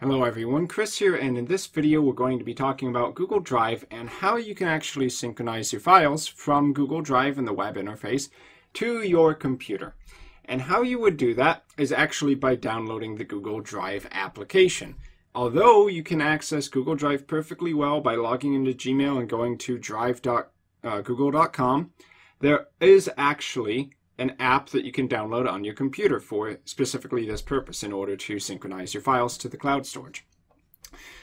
Hello everyone, Chris here, and in this video we're going to be talking about Google Drive and how you can actually synchronize your files from Google Drive in the web interface to your computer. And how you would do that is actually by downloading the Google Drive application. Although you can access Google Drive perfectly well by logging into Gmail and going to drive.google.com, uh, there is actually an app that you can download on your computer for specifically this purpose in order to synchronize your files to the cloud storage.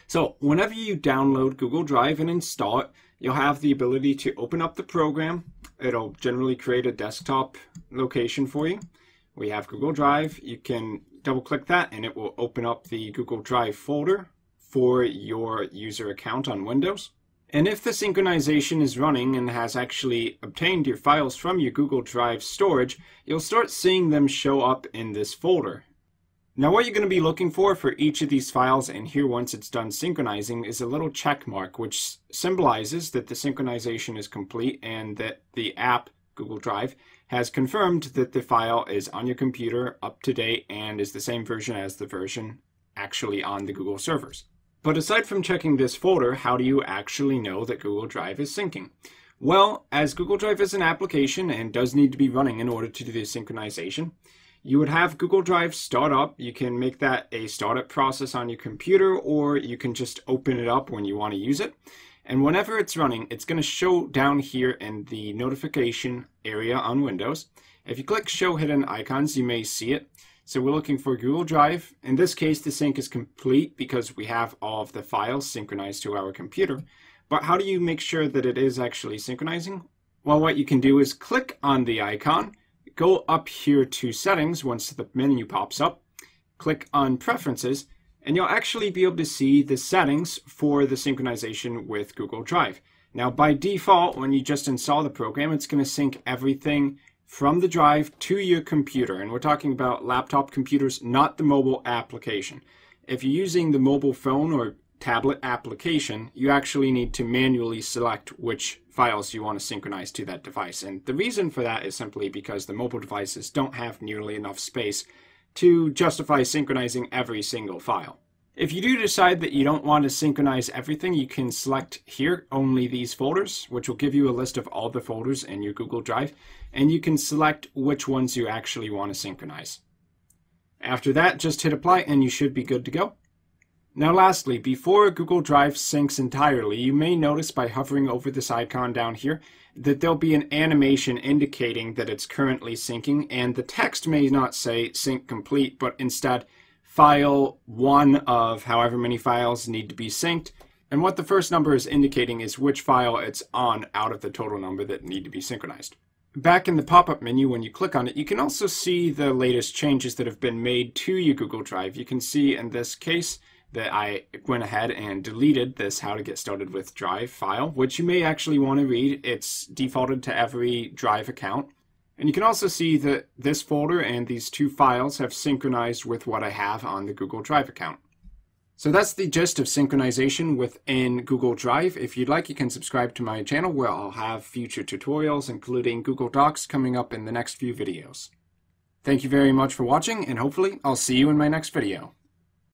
So whenever you download Google Drive and install it, you'll have the ability to open up the program. It'll generally create a desktop location for you. We have Google Drive. You can double click that and it will open up the Google Drive folder for your user account on Windows. And if the synchronization is running and has actually obtained your files from your Google Drive storage, you'll start seeing them show up in this folder. Now what you're going to be looking for for each of these files and here once it's done synchronizing is a little check mark which symbolizes that the synchronization is complete and that the app, Google Drive, has confirmed that the file is on your computer, up to date, and is the same version as the version actually on the Google servers. But aside from checking this folder, how do you actually know that Google Drive is syncing? Well, as Google Drive is an application and does need to be running in order to do the synchronization, you would have Google Drive start up. You can make that a startup process on your computer, or you can just open it up when you want to use it. And whenever it's running, it's going to show down here in the notification area on Windows. If you click Show Hidden Icons, you may see it. So we're looking for Google Drive. In this case, the sync is complete because we have all of the files synchronized to our computer. But how do you make sure that it is actually synchronizing? Well, what you can do is click on the icon, go up here to Settings once the menu pops up, click on Preferences, and you'll actually be able to see the settings for the synchronization with Google Drive. Now, by default, when you just install the program, it's going to sync everything from the drive to your computer. And we're talking about laptop computers, not the mobile application. If you're using the mobile phone or tablet application, you actually need to manually select which files you want to synchronize to that device. And the reason for that is simply because the mobile devices don't have nearly enough space to justify synchronizing every single file. If you do decide that you don't want to synchronize everything, you can select here only these folders, which will give you a list of all the folders in your Google Drive, and you can select which ones you actually want to synchronize. After that, just hit apply and you should be good to go. Now lastly, before Google Drive syncs entirely, you may notice by hovering over this icon down here that there'll be an animation indicating that it's currently syncing, and the text may not say sync complete, but instead file one of however many files need to be synced. And what the first number is indicating is which file it's on out of the total number that need to be synchronized. Back in the pop-up menu, when you click on it, you can also see the latest changes that have been made to your Google Drive. You can see in this case that I went ahead and deleted this How to Get Started with Drive file, which you may actually want to read. It's defaulted to every Drive account. And you can also see that this folder and these two files have synchronized with what I have on the Google Drive account. So that's the gist of synchronization within Google Drive. If you'd like, you can subscribe to my channel where I'll have future tutorials, including Google Docs, coming up in the next few videos. Thank you very much for watching, and hopefully I'll see you in my next video.